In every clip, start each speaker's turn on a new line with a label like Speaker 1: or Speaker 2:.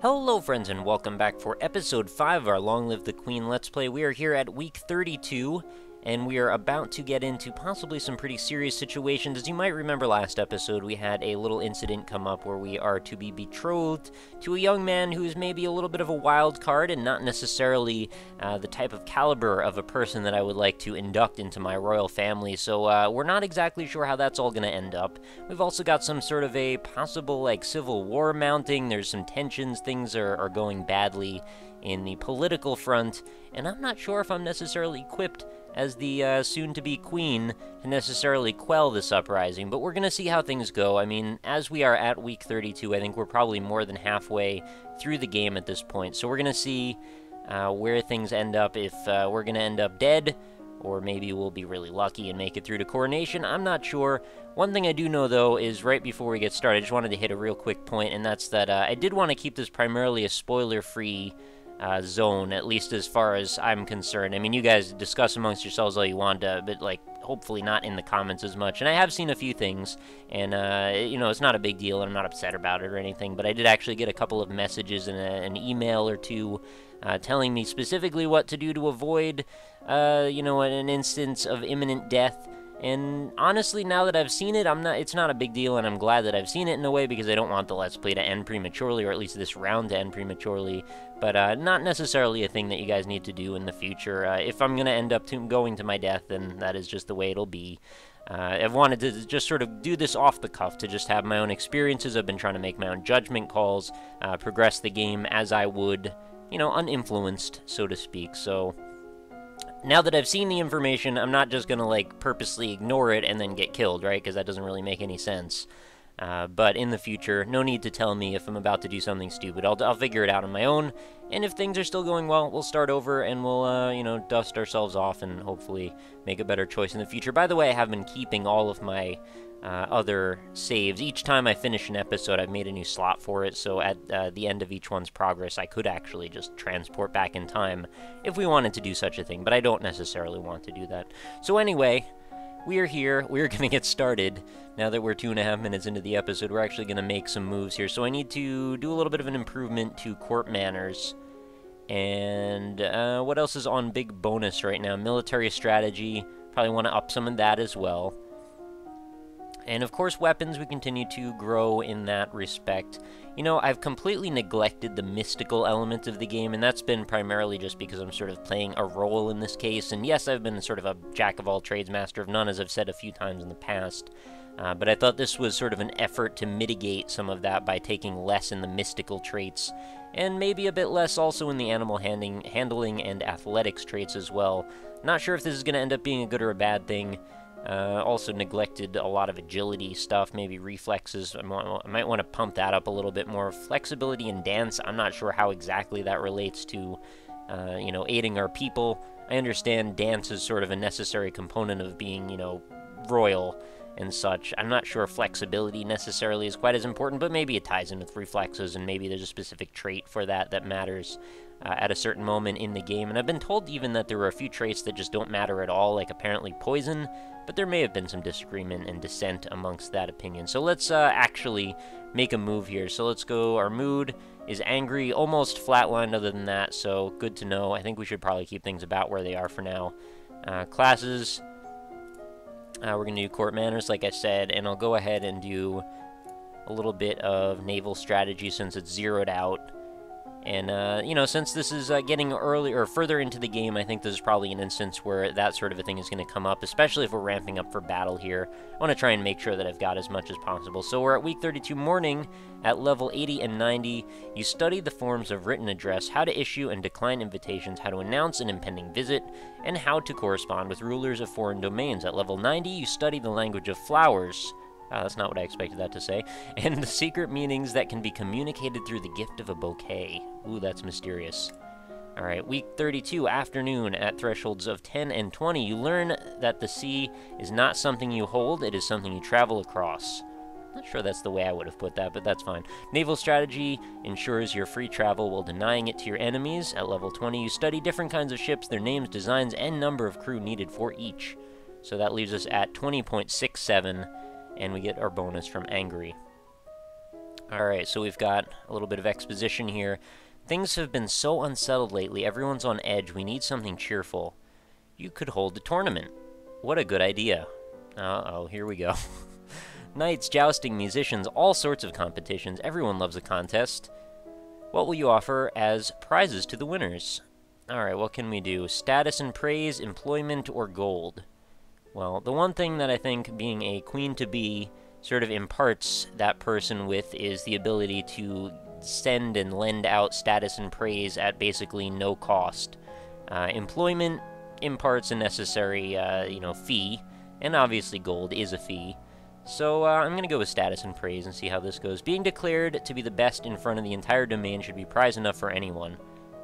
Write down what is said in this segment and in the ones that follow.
Speaker 1: Hello, friends, and welcome back for episode 5 of our Long Live the Queen Let's Play. We are here at week 32, and we are about to get into possibly some pretty serious situations. As you might remember last episode, we had a little incident come up where we are to be betrothed to a young man who is maybe a little bit of a wild card and not necessarily uh, the type of caliber of a person that I would like to induct into my royal family. So uh, we're not exactly sure how that's all going to end up. We've also got some sort of a possible like civil war mounting. There's some tensions. Things are, are going badly in the political front, and I'm not sure if I'm necessarily equipped as the uh, soon to be queen to necessarily quell this uprising, but we're going to see how things go. I mean, as we are at week 32, I think we're probably more than halfway through the game at this point, so we're going to see uh, where things end up, if uh, we're going to end up dead. Or maybe we'll be really lucky and make it through to coronation. I'm not sure. One thing I do know, though, is right before we get started, I just wanted to hit a real quick point, and that's that uh, I did want to keep this primarily a spoiler-free uh, zone, at least as far as I'm concerned. I mean, you guys discuss amongst yourselves all you want, uh, but like, hopefully not in the comments as much. And I have seen a few things, and uh, you know, it's not a big deal, and I'm not upset about it or anything. But I did actually get a couple of messages and an email or two. Uh, telling me specifically what to do to avoid, uh, you know, an instance of imminent death and honestly, now that I've seen it, I'm not. It's not a big deal, and I'm glad that I've seen it in a way because I don't want the Let's Play to end prematurely, or at least this round to end prematurely. But uh, not necessarily a thing that you guys need to do in the future. Uh, if I'm gonna end up to going to my death, then that is just the way it'll be. Uh, I've wanted to just sort of do this off the cuff, to just have my own experiences. I've been trying to make my own judgment calls, uh, progress the game as I would, you know, uninfluenced, so to speak. So now that I've seen the information, I'm not just to, like, purposely ignore it and then get killed, right? Because that doesn't really make any sense. Uh, but in the future, no need to tell me if I'm about to do something stupid. I'll, I'll figure it out on my own, and if things are still going well, we'll start over and we'll, uh, you know, dust ourselves off and hopefully make a better choice in the future. By the way, I have been keeping all of my uh, other saves. Each time I finish an episode, I've made a new slot for it, so at uh, the end of each one's progress, I could actually just transport back in time if we wanted to do such a thing, but I don't necessarily want to do that. So anyway, we are here. We're going to get started. Now that we're two and a half minutes into the episode, we're actually going to make some moves here. So I need to do a little bit of an improvement to court manners. And uh, what else is on big bonus right now? Military strategy. Probably want to up some of that as well. And of course, weapons, we continue to grow in that respect. You know, I've completely neglected the mystical element of the game, and that's been primarily just because I'm sort of playing a role in this case. And yes, I've been sort of a jack of all trades, master of none, as I've said a few times in the past. Uh, but I thought this was sort of an effort to mitigate some of that by taking less in the mystical traits, and maybe a bit less also in the animal handling and athletics traits as well. Not sure if this is going to end up being a good or a bad thing. Uh, also neglected a lot of agility stuff, maybe reflexes. I might, want to pump that up a little bit more. Flexibility and dance, I'm not sure how exactly that relates to, uh, you know, aiding our people. I understand dance is sort of a necessary component of being, you know, royal and such. I'm not sure flexibility necessarily is quite as important, but maybe it ties in with reflexes, and maybe there's a specific trait for that that matters uh, at a certain moment in the game. And I've been told even that there were a few traits that just don't matter at all, like apparently poison, but there may have been some disagreement and dissent amongst that opinion. So let's uh, actually make a move here. So let's go, our mood is angry, almost flatlined other than that, so good to know. I think we should probably keep things about where they are for now. Uh, classes, uh, we're going to do court manners, like I said, and I'll go ahead and do a little bit of naval strategy since it's zeroed out. And, uh, you know, since this is uh, getting early or further into the game, I think this is probably an instance where that sort of a thing is going to come up, especially if we're ramping up for battle here. I want to try and make sure that I've got as much as possible. So we're at week 32 morning at level 80 and 90. You study the forms of written address, how to issue and decline invitations, how to announce an impending visit, and how to correspond with rulers of foreign domains. At level 90, you study the language of flowers. Uh, that's not what I expected that to say. And the secret meanings that can be communicated through the gift of a bouquet. Ooh, that's mysterious. Alright, week 32, afternoon, at thresholds of 10 and 20, you learn that the sea is not something you hold, it is something you travel across. Not sure that's the way I would have put that, but that's fine. Naval strategy ensures your free travel while denying it to your enemies. At level 20, you study different kinds of ships, their names, designs, and number of crew needed for each. So that leaves us at 20.67 and we get our bonus from Angry. Alright, so we've got a little bit of exposition here. Things have been so unsettled lately, everyone's on edge, we need something cheerful. You could hold a tournament. What a good idea. Uh-oh, here we go. Knights, jousting, musicians, all sorts of competitions. Everyone loves a contest. What will you offer as prizes to the winners? Alright, what can we do? Status and praise, employment, or gold? Well, the one thing that I think being a queen-to-be sort of imparts that person with is the ability to send and lend out status and praise at basically no cost. Uh, employment imparts a necessary, uh, you know, fee, and obviously gold is a fee. So uh, I'm going to go with status and praise and see how this goes. Being declared to be the best in front of the entire domain should be prize enough for anyone.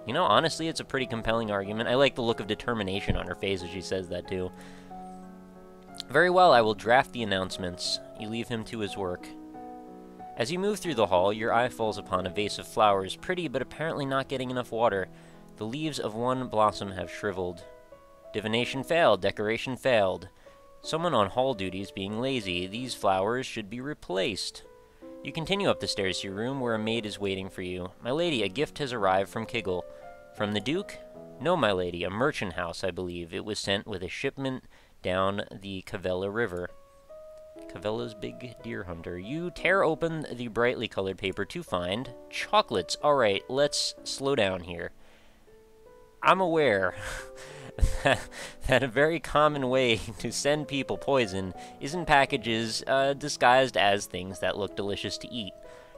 Speaker 1: You know, honestly, it's a pretty compelling argument. I like the look of determination on her face as she says that, too. Very well, I will draft the announcements. You leave him to his work. As you move through the hall, your eye falls upon a vase of flowers, pretty but apparently not getting enough water. The leaves of one blossom have shriveled. Divination failed, decoration failed. Someone on hall duty is being lazy. These flowers should be replaced. You continue up the stairs to your room, where a maid is waiting for you. My lady, a gift has arrived from Kigal. From the Duke? No, my lady, a merchant house, I believe. It was sent with a shipment down the Cavella River. Cavella's big deer hunter. You tear open the brightly colored paper to find chocolates. Alright, let's slow down here. I'm aware that a very common way to send people poison is in packages uh, disguised as things that look delicious to eat.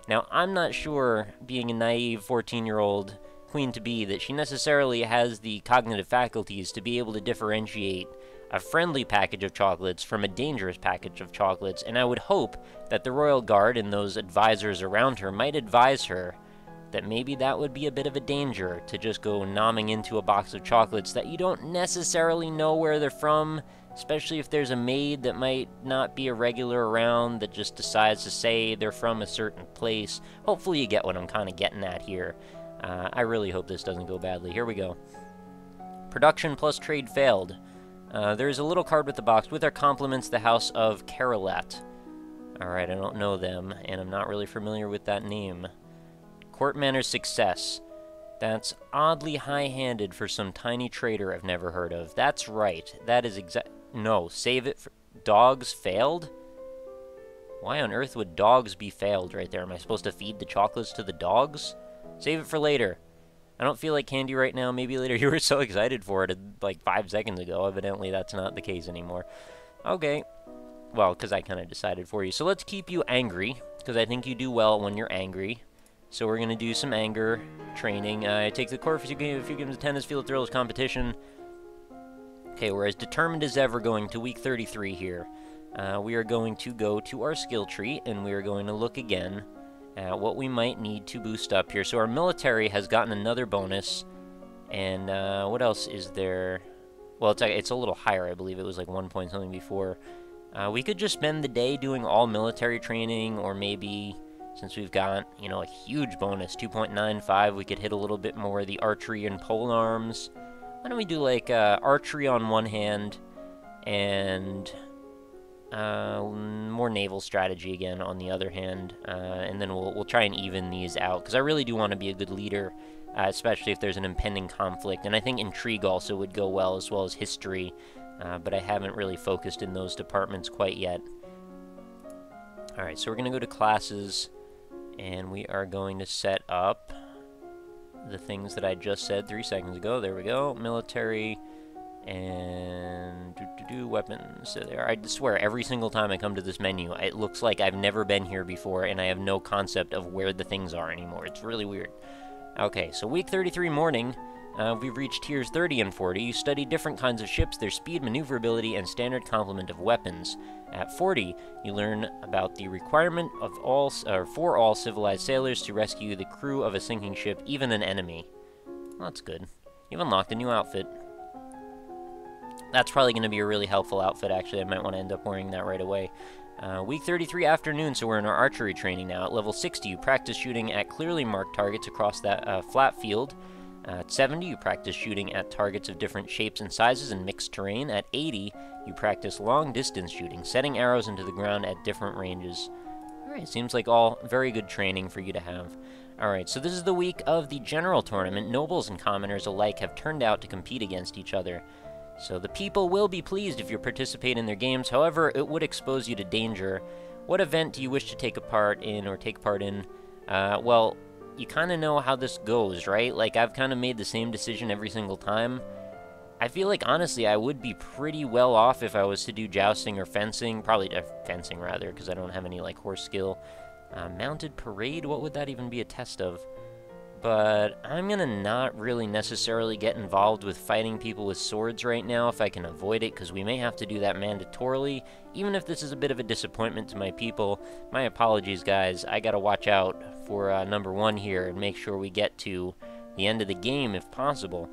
Speaker 1: Now, I'm not sure, being a naive 14-year-old queen-to-be, that she necessarily has the cognitive faculties to be able to differentiate a friendly package of chocolates from a dangerous package of chocolates, and I would hope that the Royal Guard and those advisors around her might advise her that maybe that would be a bit of a danger to just go nomming into a box of chocolates that you don't necessarily know where they're from, especially if there's a maid that might not be a regular around that just decides to say they're from a certain place. Hopefully you get what I'm kind of getting at here. Uh, I really hope this doesn't go badly. Here we go. Production plus trade failed. Uh, there's a little card with the box. With our compliments, the House of Carolet. Alright, I don't know them, and I'm not really familiar with that name. Court Manners success. That's oddly high-handed for some tiny trader I've never heard of. That's right. That is exact... No, save it for... Dogs failed? Why on earth would dogs be failed right there? Am I supposed to feed the chocolates to the dogs? Save it for later. I don't feel like candy right now. Maybe later. You were so excited for it like five seconds ago. Evidently, that's not the case anymore. Okay. Well, because I kind of decided for you. So let's keep you angry, because I think you do well when you're angry. So we're going to do some anger training. Uh, take the core for few games, few games of tennis, feel field thrills competition. Okay, we're as determined as ever going to week 33 here. Uh, we are going to go to our skill tree, and we are going to look again at what we might need to boost up here. So our military has gotten another bonus, and uh, what else is there? Well, it's, it's a little higher, I believe. It was like one point something before. Uh, we could just spend the day doing all military training, or maybe since we've got, you know, a huge bonus, 2.95, we could hit a little bit more the archery and pole arms. Why don't we do, like, uh, archery on one hand, and uh, more naval strategy again on the other hand, uh, and then we'll, we'll try and even these out, because I really do want to be a good leader, uh, especially if there's an impending conflict, and I think intrigue also would go well, as well as history, uh, but I haven't really focused in those departments quite yet. Alright, so we're going to go to classes, and we are going to set up the things that I just said three seconds ago. There we go. Military and do, do, do weapons. So there. I swear, every single time I come to this menu, it looks like I've never been here before, and I have no concept of where the things are anymore. It's really weird. Okay, so week 33 morning. Uh, we've reached tiers 30 and 40. You study different kinds of ships, their speed, maneuverability, and standard complement of weapons. At 40, you learn about the requirement of all uh, for all civilized sailors to rescue the crew of a sinking ship, even an enemy. Well, that's good. You've unlocked a new outfit. That's probably going to be a really helpful outfit, actually. I might want to end up wearing that right away. Uh, week 33 afternoon, so we're in our archery training now. At level 60, you practice shooting at clearly marked targets across that uh, flat field. At 70, you practice shooting at targets of different shapes and sizes in mixed terrain. At 80, you practice long distance shooting, setting arrows into the ground at different ranges. Alright, seems like all very good training for you to have. Alright, so this is the week of the general tournament. Nobles and commoners alike have turned out to compete against each other. So the people will be pleased if you participate in their games, however, it would expose you to danger. What event do you wish to take a part in or take part in? Uh, well, you kind of know how this goes, right? Like, I've kind of made the same decision every single time. I feel like, honestly, I would be pretty well off if I was to do jousting or fencing. Probably uh, fencing, rather, because I don't have any, like, horse skill. Uh, mounted parade, what would that even be a test of? But I'm gonna not really necessarily get involved with fighting people with swords right now if I can avoid it, because we may have to do that mandatorily. Even if this is a bit of a disappointment to my people, my apologies, guys. I gotta watch out for uh, number one here and make sure we get to the end of the game if possible.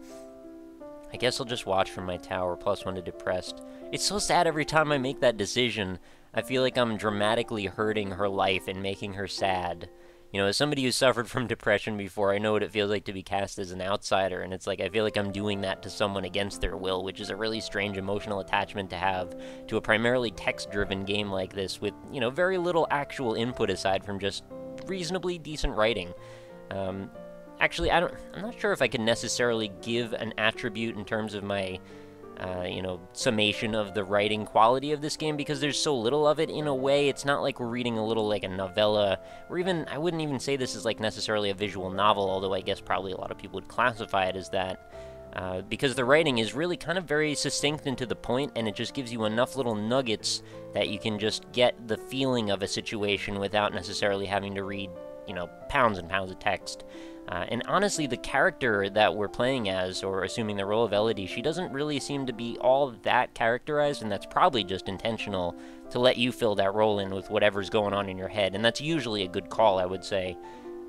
Speaker 1: I guess I'll just watch from my tower, plus one to depressed. It's so sad every time I make that decision. I feel like I'm dramatically hurting her life and making her sad. You know, as somebody who suffered from depression before, I know what it feels like to be cast as an outsider, and it's like I feel like I'm doing that to someone against their will, which is a really strange emotional attachment to have to a primarily text-driven game like this with, you know, very little actual input aside from just reasonably decent writing. Um, actually, I don't, I'm not sure if I can necessarily give an attribute in terms of my uh, you know, summation of the writing quality of this game because there's so little of it in a way. It's not like we're reading a little like a novella, or even, I wouldn't even say this is like necessarily a visual novel, although I guess probably a lot of people would classify it as that. Uh, because the writing is really kind of very succinct and to the point, and it just gives you enough little nuggets that you can just get the feeling of a situation without necessarily having to read, you know, pounds and pounds of text. Uh, and honestly, the character that we're playing as, or assuming the role of Elodie, she doesn't really seem to be all that characterized, and that's probably just intentional to let you fill that role in with whatever's going on in your head. And that's usually a good call, I would say.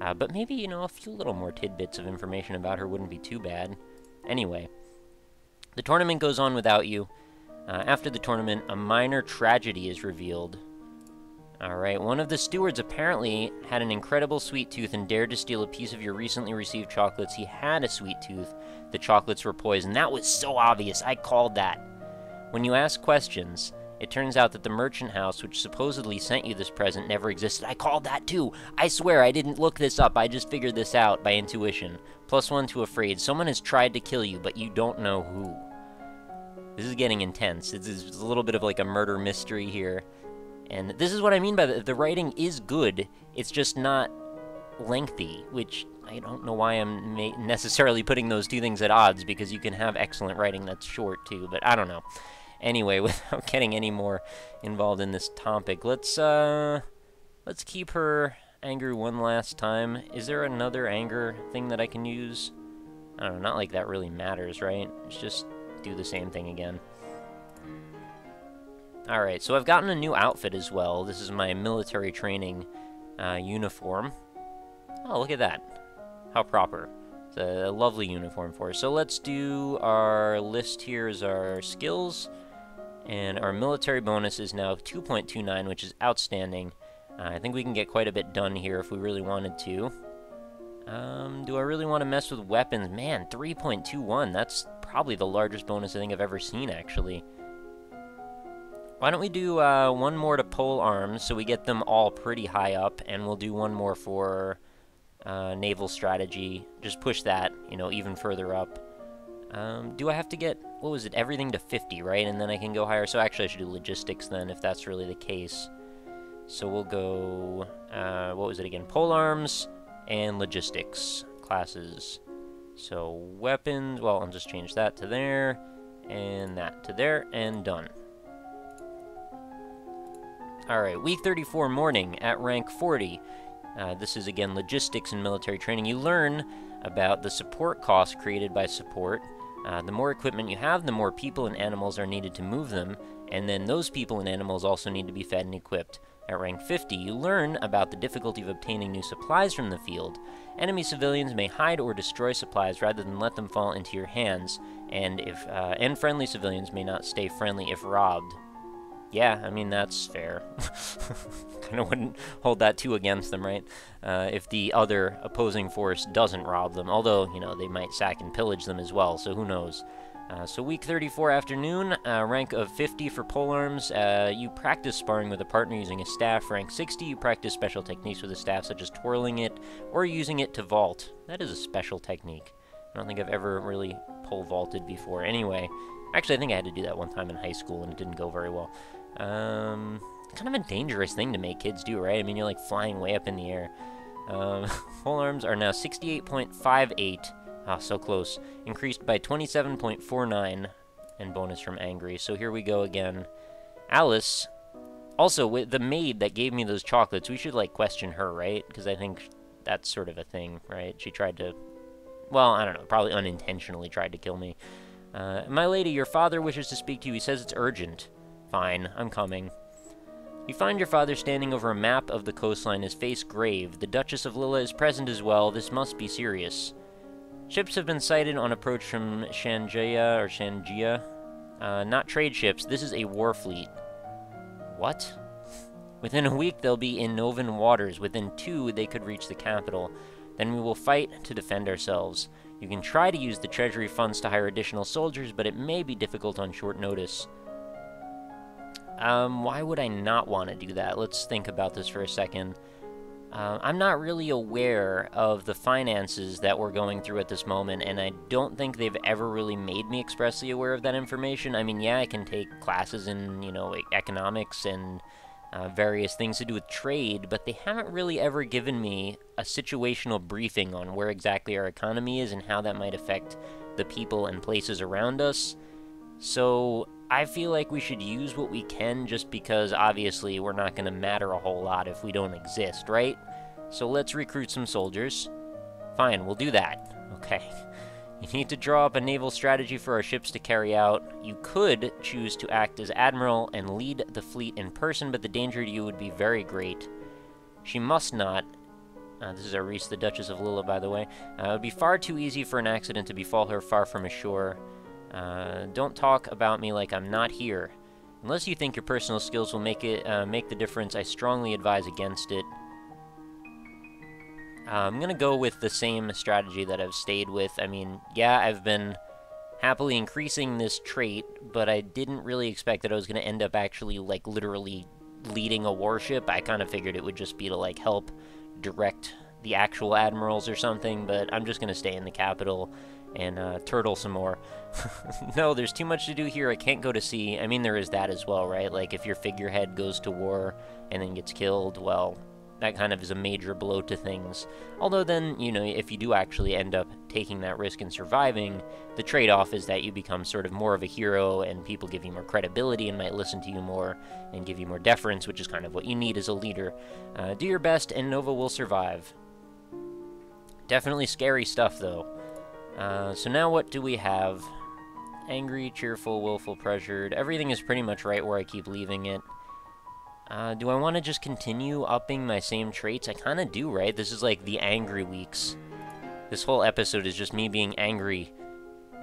Speaker 1: Uh, but maybe, you know, a few little more tidbits of information about her wouldn't be too bad. Anyway, the tournament goes on without you. Uh, after the tournament, a minor tragedy is revealed. Alright, one of the stewards apparently had an incredible sweet tooth and dared to steal a piece of your recently received chocolates. He had a sweet tooth. The chocolates were poisoned. That was so obvious. I called that. When you ask questions, it turns out that the merchant house, which supposedly sent you this present, never existed. I called that too. I swear I didn't look this up. I just figured this out by intuition. Plus one to afraid. Someone has tried to kill you, but you don't know who. This is getting intense. It's, it's a little bit of like a murder mystery here. And this is what I mean by the, the writing is good, it's just not lengthy, which I don't know why I'm necessarily putting those two things at odds, because you can have excellent writing that's short too, but I don't know. Anyway, without getting any more involved in this topic, let's, uh, let's keep her angry one last time. Is there another anger thing that I can use? I don't know, not like that really matters, right? Let's just do the same thing again. Alright, so I've gotten a new outfit as well. This is my military training uh, uniform. Oh, look at that. How proper. It's a lovely uniform for us. So let's do our list here is our skills. And our military bonus is now 2.29, which is outstanding. Uh, I think we can get quite a bit done here if we really wanted to. Um, do I really want to mess with weapons? Man, 3.21. That's probably the largest bonus I think I've ever seen, actually. Why don't we do uh, one more to pole arms so we get them all pretty high up, and we'll do one more for uh, naval strategy. Just push that, you know, even further up. Um, do I have to get, what was it, everything to 50, right? And then I can go higher. So actually I should do logistics then, if that's really the case. So we'll go, uh, what was it again? Pole arms and logistics classes. So weapons, well, I'll just change that to there, and that to there, and done. Alright, week 34 morning at rank 40. Uh, this is again logistics and military training. You learn about the support costs created by support. Uh, the more equipment you have, the more people and animals are needed to move them, and then those people and animals also need to be fed and equipped. At rank 50, you learn about the difficulty of obtaining new supplies from the field. Enemy civilians may hide or destroy supplies rather than let them fall into your hands, and if uh, and friendly civilians may not stay friendly if robbed. Yeah, I mean, that's fair. kind of wouldn't hold that too against them, right? Uh, if the other opposing force doesn't rob them. Although, you know, they might sack and pillage them as well, so who knows. Uh, so week 34 afternoon, uh, rank of 50 for polearms. Uh, you practice sparring with a partner using a staff. Rank 60, you practice special techniques with a staff, such as twirling it or using it to vault. That is a special technique. I don't think I've ever really pole vaulted before. Anyway, actually, I think I had to do that one time in high school, and it didn't go very well. Um, kind of a dangerous thing to make kids do, right? I mean, you're like flying way up in the air. Um, arms are now 68.58 Ah, so close. Increased by 27.49 and bonus from Angry. So here we go again. Alice, also, with the maid that gave me those chocolates, we should, like, question her, right? Because I think that's sort of a thing, right? She tried to, well, I don't know, probably unintentionally tried to kill me. Uh, my lady, your father wishes to speak to you. He says it's urgent. Fine, I'm coming. You find your father standing over a map of the coastline, his face grave. The Duchess of Lilla is present as well. This must be serious. Ships have been sighted on approach from Shanjaya or Shanjia. Uh, not trade ships, this is a war fleet. What? Within a week, they'll be in Novan waters. Within two, they could reach the capital. Then we will fight to defend ourselves. You can try to use the treasury funds to hire additional soldiers, but it may be difficult on short notice. Um, why would I not want to do that? Let's think about this for a second. Uh, I'm not really aware of the finances that we're going through at this moment, and I don't think they've ever really made me expressly aware of that information. I mean, yeah, I can take classes in, you know, economics and uh, various things to do with trade, but they haven't really ever given me a situational briefing on where exactly our economy is and how that might affect the people and places around us. So I feel like we should use what we can just because obviously we're not going to matter a whole lot if we don't exist, right? So let's recruit some soldiers. Fine, we'll do that. Okay. You need to draw up a naval strategy for our ships to carry out. You could choose to act as admiral and lead the fleet in person, but the danger to you would be very great. She must not. Uh, this is Aris, the Duchess of Lilla, by the way. Uh, it would be far too easy for an accident to befall her far from ashore. Uh, don't talk about me like I'm not here. Unless you think your personal skills will make it uh, make the difference, I strongly advise against it. Uh, I'm gonna go with the same strategy that I've stayed with. I mean, yeah, I've been happily increasing this trait, but I didn't really expect that I was gonna end up actually, like, literally leading a warship. I kind of figured it would just be to, like, help direct the actual admirals or something, but I'm just gonna stay in the capital and uh, turtle some more. no, there's too much to do here. I can't go to sea. I mean, there is that as well, right? Like, if your figurehead goes to war and then gets killed, well, that kind of is a major blow to things. Although then, you know, if you do actually end up taking that risk and surviving, the trade-off is that you become sort of more of a hero and people give you more credibility and might listen to you more and give you more deference, which is kind of what you need as a leader. Uh, do your best and Nova will survive. Definitely scary stuff, though. Uh, so now what do we have? Angry, cheerful, willful, pressured. Everything is pretty much right where I keep leaving it. Uh, do I want to just continue upping my same traits? I kind of do, right? This is like the angry weeks. This whole episode is just me being angry.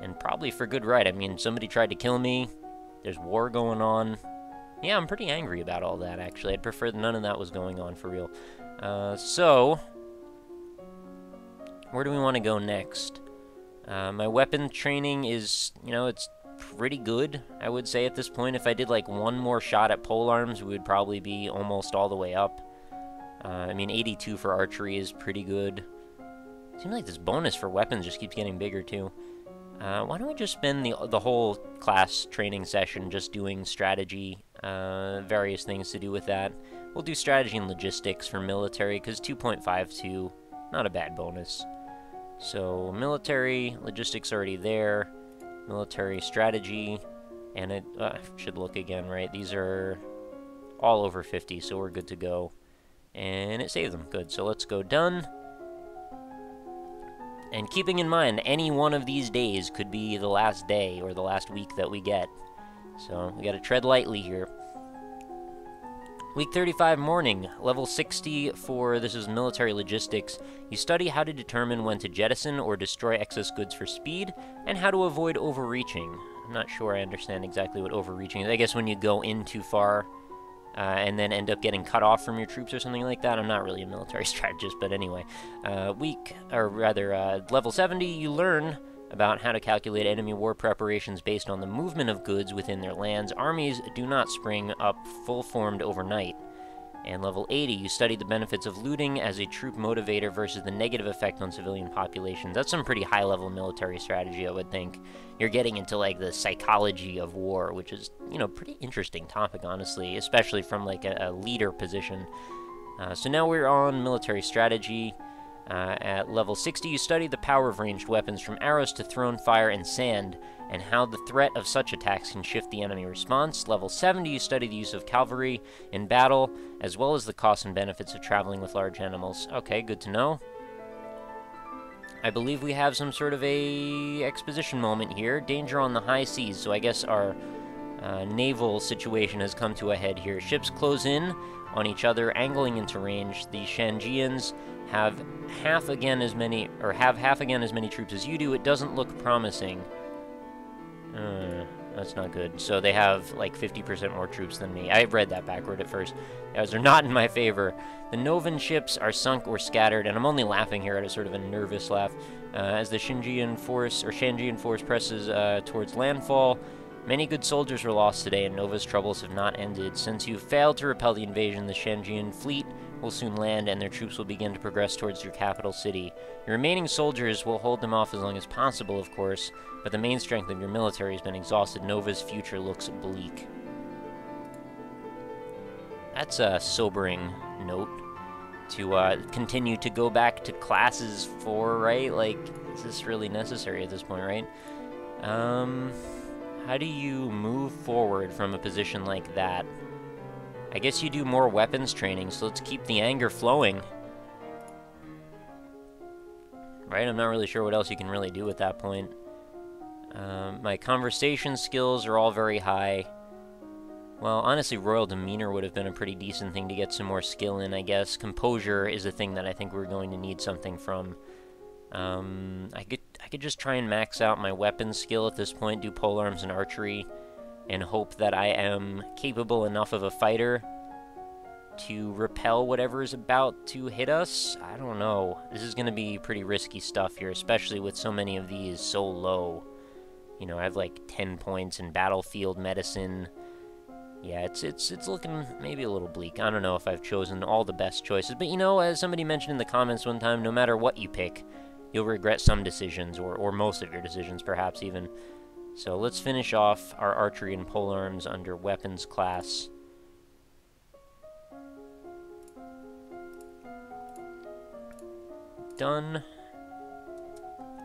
Speaker 1: And probably for good right. I mean, somebody tried to kill me. There's war going on. Yeah, I'm pretty angry about all that, actually. I'd prefer none of that was going on for real. Uh, so... Where do we want to go next? Uh, my weapon training is, you know, it's pretty good, I would say at this point. If I did like one more shot at pole arms, we would probably be almost all the way up. Uh, I mean, 82 for archery is pretty good. Seems like this bonus for weapons just keeps getting bigger too. Uh, why don't we just spend the, the whole class training session just doing strategy, uh, various things to do with that. We'll do strategy and logistics for military, because 2.52, not a bad bonus. So military, logistics already there, military strategy, and it uh, should look again, right? These are all over 50, so we're good to go. And it saved them, good. So let's go done. And keeping in mind, any one of these days could be the last day or the last week that we get. So we gotta tread lightly here. Week 35 morning, level 60 for this is military logistics. You study how to determine when to jettison or destroy excess goods for speed, and how to avoid overreaching. I'm not sure I understand exactly what overreaching is. I guess when you go in too far uh, and then end up getting cut off from your troops or something like that. I'm not really a military strategist, but anyway. Uh, week, or rather, uh, level 70, you learn about how to calculate enemy war preparations based on the movement of goods within their lands. Armies do not spring up full formed overnight. And level 80, you study the benefits of looting as a troop motivator versus the negative effect on civilian populations. That's some pretty high level military strategy, I would think. You're getting into like the psychology of war, which is, you know, pretty interesting topic, honestly, especially from like a, a leader position. Uh, so now we're on military strategy. Uh, at level 60, you study the power of ranged weapons from arrows to thrown fire and sand, and how the threat of such attacks can shift the enemy response. Level 70, you study the use of cavalry in battle, as well as the costs and benefits of traveling with large animals. Okay, good to know. I believe we have some sort of a exposition moment here. Danger on the high seas, so I guess our uh, naval situation has come to a head here. Ships close in on each other, angling into range. The Shanjians have half again as many, or have half again as many troops as you do. It doesn't look promising. Uh, that's not good. So they have like 50% more troops than me. I read that backward at first. Those are not in my favor. The Novan ships are sunk or scattered, and I'm only laughing here at a sort of a nervous laugh. Uh, as the Shinjian force, or Shanjian force presses uh, towards landfall, many good soldiers were lost today, and Nova's troubles have not ended. Since you failed to repel the invasion, the Shanjian fleet will soon land, and their troops will begin to progress towards your capital city. Your remaining soldiers will hold them off as long as possible, of course, but the main strength of your military has been exhausted. Nova's future looks bleak. That's a sobering note to uh, continue to go back to classes for, right? Like, is this really necessary at this point, right? Um, how do you move forward from a position like that? I guess you do more weapons training, so let's keep the anger flowing. Right? I'm not really sure what else you can really do at that point. Um, my conversation skills are all very high. Well, honestly, Royal Demeanor would have been a pretty decent thing to get some more skill in, I guess. Composure is a thing that I think we're going to need something from. Um, I could I could just try and max out my weapon skill at this point, do polearms and archery and hope that I am capable enough of a fighter to repel whatever is about to hit us. I don't know. This is going to be pretty risky stuff here, especially with so many of these so low. You know, I have like 10 points in battlefield medicine. Yeah, it's it's it's looking maybe a little bleak. I don't know if I've chosen all the best choices, but you know, as somebody mentioned in the comments one time, no matter what you pick, you'll regret some decisions or or most of your decisions perhaps even. So let's finish off our archery and polearms under weapons class. Done.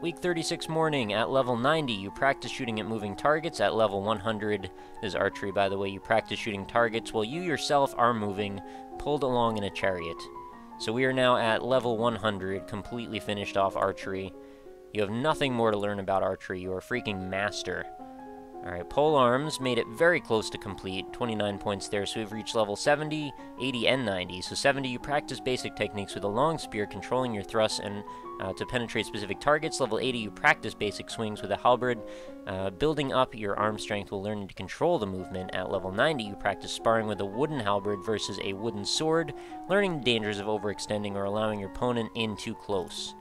Speaker 1: Week 36 morning, at level 90, you practice shooting at moving targets. At level 100, this is archery by the way, you practice shooting targets while you yourself are moving, pulled along in a chariot. So we are now at level 100, completely finished off archery. You have nothing more to learn about archery. You are a freaking master. Alright, pole arms made it very close to complete. 29 points there, so we've reached level 70, 80, and 90. So 70, you practice basic techniques with a long spear, controlling your thrusts and uh, to penetrate specific targets. Level 80, you practice basic swings with a halberd. Uh, building up your arm strength will learn to control the movement. At level 90, you practice sparring with a wooden halberd versus a wooden sword, learning the dangers of overextending or allowing your opponent in too close.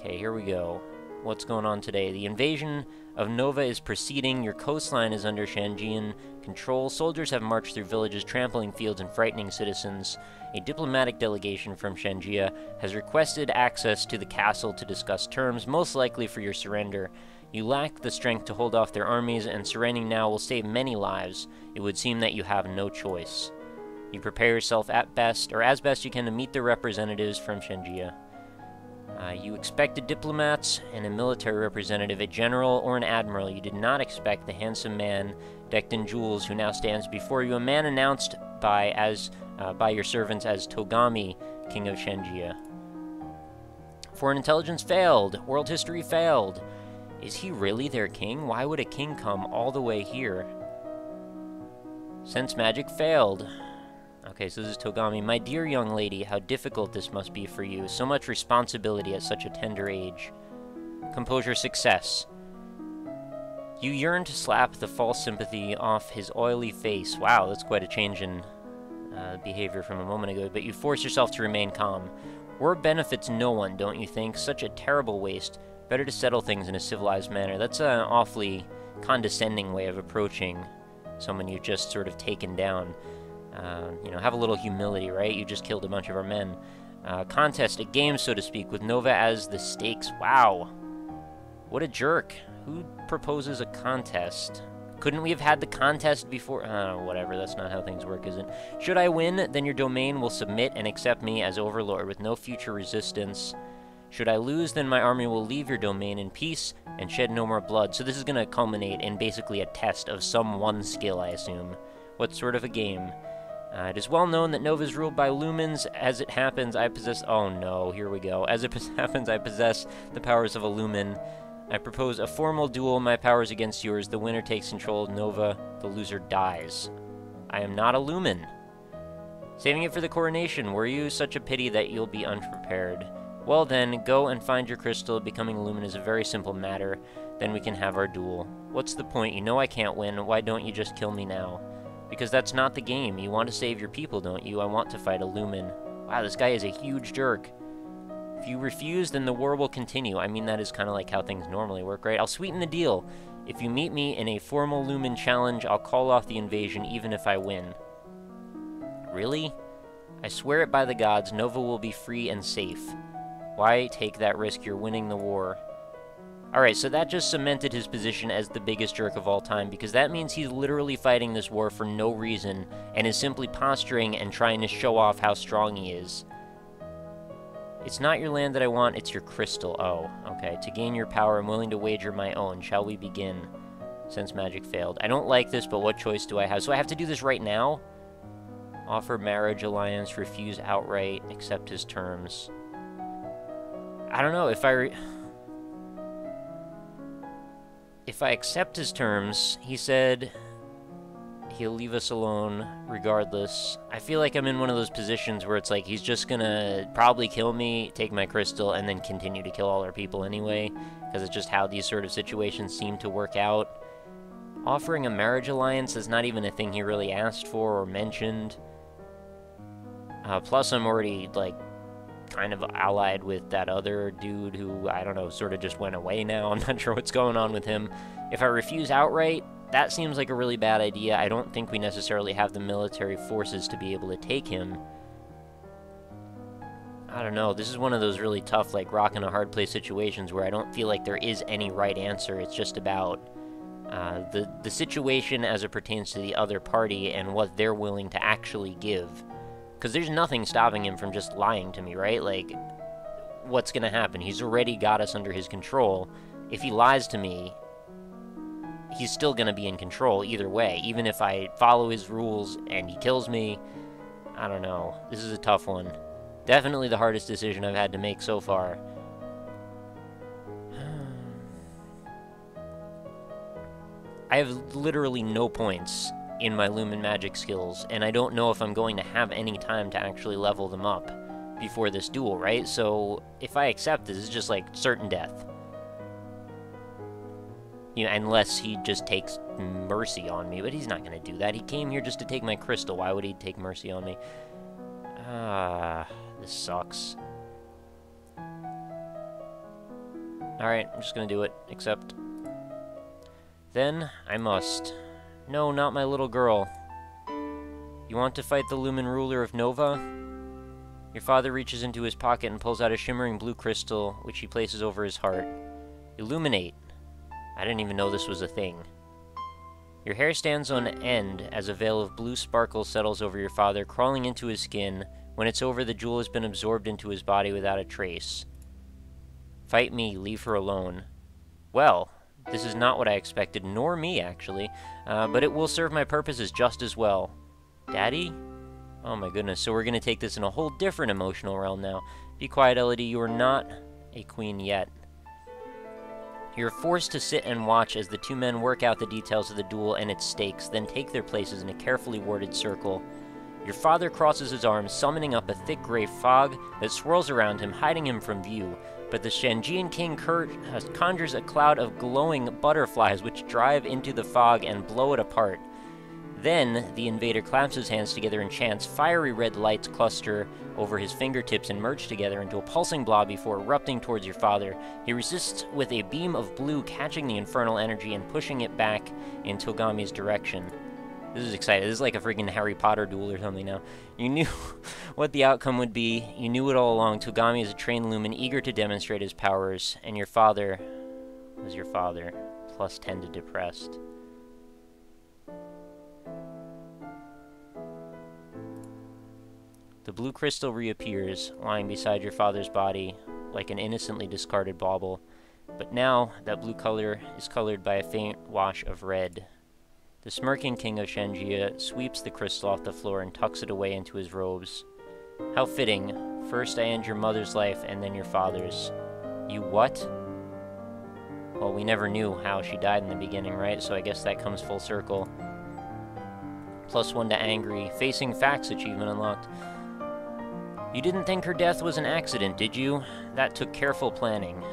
Speaker 1: Okay, here we go what's going on today. The invasion of Nova is proceeding. Your coastline is under Shanjian control. Soldiers have marched through villages, trampling fields and frightening citizens. A diplomatic delegation from Shanjia has requested access to the castle to discuss terms, most likely for your surrender. You lack the strength to hold off their armies, and surrendering now will save many lives. It would seem that you have no choice. You prepare yourself at best, or as best you can, to meet the representatives from Shanjia. Uh, you expected diplomats and a military representative, a general or an admiral. You did not expect the handsome man decked in jewels who now stands before you, a man announced by as uh, by your servants as Togami, king of Shanjia. Foreign intelligence failed. World history failed. Is he really their king? Why would a king come all the way here? Sense magic failed. Okay, so this is Togami. My dear young lady, how difficult this must be for you. So much responsibility at such a tender age. Composure success. You yearn to slap the false sympathy off his oily face. Wow, that's quite a change in uh, behavior from a moment ago. But you force yourself to remain calm. War benefits no one, don't you think? Such a terrible waste. Better to settle things in a civilized manner. That's an awfully condescending way of approaching someone you've just sort of taken down. Uh, you know, have a little humility, right? You just killed a bunch of our men. Uh, contest, a game, so to speak, with Nova as the stakes. Wow. What a jerk. Who proposes a contest? Couldn't we have had the contest before? Uh, whatever, that's not how things work, is it? Should I win, then your domain will submit and accept me as overlord with no future resistance. Should I lose, then my army will leave your domain in peace and shed no more blood. So this is going to culminate in basically a test of some one skill, I assume. What sort of a game? Uh, it is well known that Nova is ruled by lumens. As it happens, I possess... Oh no, here we go. As it happens, I possess the powers of a lumen. I propose a formal duel, my powers against yours. The winner takes control of Nova, the loser dies. I am not a lumen. Saving it for the coronation, were you such a pity that you'll be unprepared? Well then, go and find your crystal. Becoming a lumen is a very simple matter. Then we can have our duel. What's the point? You know I can't win. Why don't you just kill me now? Because that's not the game. You want to save your people, don't you? I want to fight a lumen. Wow, this guy is a huge jerk. If you refuse, then the war will continue. I mean, that is kind of like how things normally work, right? I'll sweeten the deal. If you meet me in a formal Lumen challenge, I'll call off the invasion even if I win. Really? I swear it by the gods, Nova will be free and safe. Why take that risk? You're winning the war. Alright, so that just cemented his position as the biggest jerk of all time, because that means he's literally fighting this war for no reason, and is simply posturing and trying to show off how strong he is. It's not your land that I want, it's your crystal. Oh, okay. To gain your power, I'm willing to wager my own. Shall we begin? Sense magic failed. I don't like this, but what choice do I have? So I have to do this right now? Offer marriage alliance, refuse outright, accept his terms. I don't know, if I... If I accept his terms, he said He'll leave us alone regardless. I feel like I'm in one of those positions where it's like he's just gonna probably kill me, take my crystal, and then continue to kill all our people anyway, because it's just how these sort of situations seem to work out. Offering a marriage alliance is not even a thing he really asked for or mentioned. Uh, plus, I'm already, like, kind of allied with that other dude who, I don't know, sort of just went away now. I'm not sure what's going on with him. If I refuse outright, that seems like a really bad idea. I don't think we necessarily have the military forces to be able to take him. I don't know, this is one of those really tough, like, rock and a hard place situations where I don't feel like there is any right answer. It's just about uh, the, the situation as it pertains to the other party and what they're willing to actually give. Because there's nothing stopping him from just lying to me, right? Like, what's going to happen? He's already got us under his control. If he lies to me, he's still going to be in control either way. Even if I follow his rules and he kills me, I don't know. This is a tough one. Definitely the hardest decision I've had to make so far. I have literally no points in my Lumen Magic skills, and I don't know if I'm going to have any time to actually level them up before this duel, right? So if I accept this, it's just like certain death. You know, unless he just takes mercy on me, but he's not going to do that. He came here just to take my crystal. Why would he take mercy on me? Ah, this sucks. Alright, I'm just going to do it, except... Then, I must. No, not my little girl. You want to fight the Lumen ruler of Nova? Your father reaches into his pocket and pulls out a shimmering blue crystal, which he places over his heart. Illuminate. I didn't even know this was a thing. Your hair stands on end as a veil of blue sparkle settles over your father, crawling into his skin. When it's over, the jewel has been absorbed into his body without a trace. Fight me, leave her alone. Well, this is not what I expected, nor me, actually, uh, but it will serve my purposes just as well. Daddy? Oh my goodness, so we're going to take this in a whole different emotional realm now. Be quiet, Elodie, you are not a queen yet. You're forced to sit and watch as the two men work out the details of the duel and its stakes, then take their places in a carefully worded circle. Your father crosses his arms, summoning up a thick gray fog that swirls around him, hiding him from view. But the Shanjian king conjures a cloud of glowing butterflies which drive into the fog and blow it apart. Then, the invader claps his hands together and chants, fiery red lights cluster over his fingertips and merge together into a pulsing blob before erupting towards your father. He resists with a beam of blue, catching the infernal energy and pushing it back in Togami's direction. This is exciting. This is like a freaking Harry Potter duel or something now. You knew what the outcome would be. You knew it all along. Togami is a trained lumen, eager to demonstrate his powers, and your father was your father, plus 10 to depressed. The blue crystal reappears, lying beside your father's body, like an innocently discarded bauble. But now, that blue color is colored by a faint wash of red. The smirking king of Shanjia sweeps the crystal off the floor and tucks it away into his robes. How fitting. First I end your mother's life, and then your father's. You what? Well, we never knew how she died in the beginning, right? So I guess that comes full circle. Plus one to angry. Facing facts achievement unlocked. You didn't think her death was an accident, did you? That took careful planning.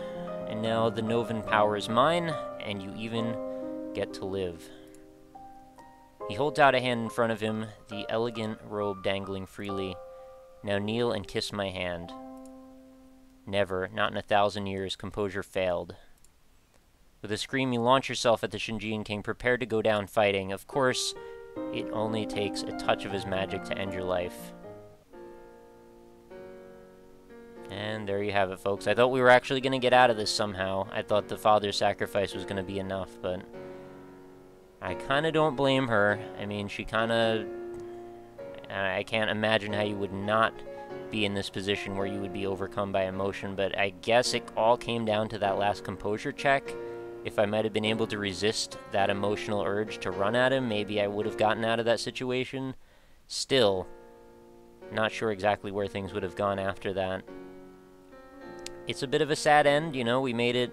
Speaker 1: And now the Novan power is mine, and you even get to live. He holds out a hand in front of him, the elegant robe dangling freely. Now kneel and kiss my hand. Never, not in a thousand years, composure failed. With a scream, you launch yourself at the Shanjian King, prepared to go down fighting. Of course, it only takes a touch of his magic to end your life. And there you have it, folks. I thought we were actually going to get out of this somehow. I thought the father's sacrifice was going to be enough, but... I kind of don't blame her. I mean, she kind of... I can't imagine how you would not be in this position where you would be overcome by emotion, but I guess it all came down to that last composure check. If I might have been able to resist that emotional urge to run at him, maybe I would have gotten out of that situation. Still, not sure exactly where things would have gone after that it's a bit of a sad end, you know, we made it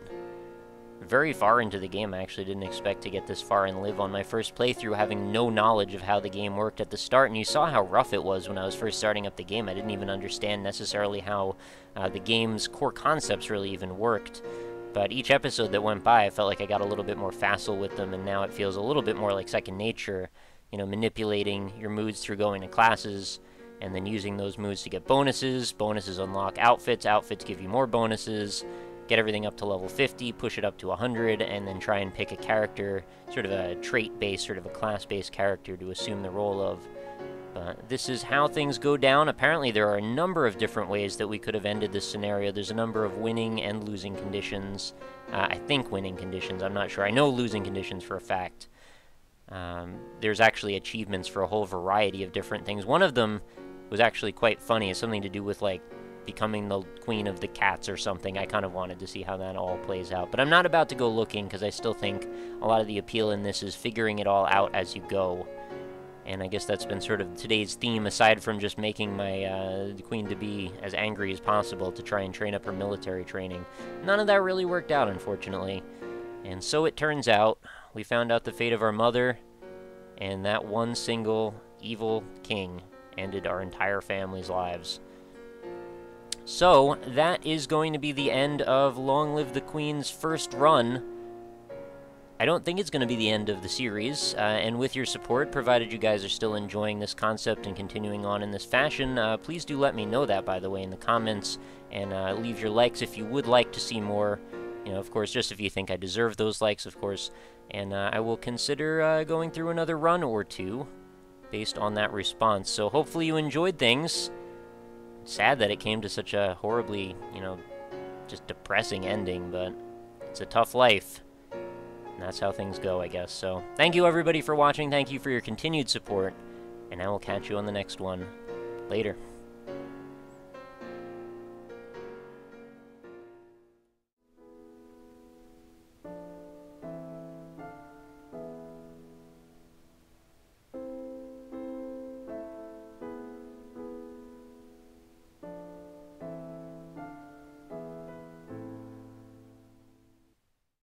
Speaker 1: very far into the game. I actually didn't expect to get this far and live on my first playthrough having no knowledge of how the game worked at the start, and you saw how rough it was when I was first starting up the game. I didn't even understand necessarily how uh, the game's core concepts really even worked. But each episode that went by, I felt like I got a little bit more facile with them, and now it feels a little bit more like second nature, you know, manipulating your moods through going to classes, and then using those moves to get bonuses. Bonuses unlock outfits, outfits give you more bonuses. Get everything up to level 50, push it up to 100, and then try and pick a character, sort of a trait-based, sort of a class-based character to assume the role of. But this is how things go down. Apparently there are a number of different ways that we could have ended this scenario. There's a number of winning and losing conditions. Uh, I think winning conditions, I'm not sure. I know losing conditions for a fact. Um, there's actually achievements for a whole variety of different things. One of them was actually quite funny. It's something to do with, like, becoming the queen of the cats or something. I kind of wanted to see how that all plays out. But I'm not about to go looking because I still think a lot of the appeal in this is figuring it all out as you go. And I guess that's been sort of today's theme, aside from just making my uh, queen to be as angry as possible to try and train up her military training. None of that really worked out, unfortunately. And so it turns out, we found out the fate of our mother, and that one single evil king ended our entire family's lives. So, that is going to be the end of Long Live the Queen's first run. I don't think it's going to be the end of the series, uh, and with your support, provided you guys are still enjoying this concept and continuing on in this fashion, uh, please do let me know that, by the way, in the comments, and uh, leave your likes if you would like to see more. You know, of course, just if you think I deserve those likes, of course, and uh, I will consider uh, going through another run or two based on that response. So hopefully you enjoyed things. Sad that it came to such a horribly, you know, just depressing ending, but it's a tough life. And that's how things go, I guess. So thank you everybody for watching. Thank you for your continued support. And I will catch you on the next one. Later.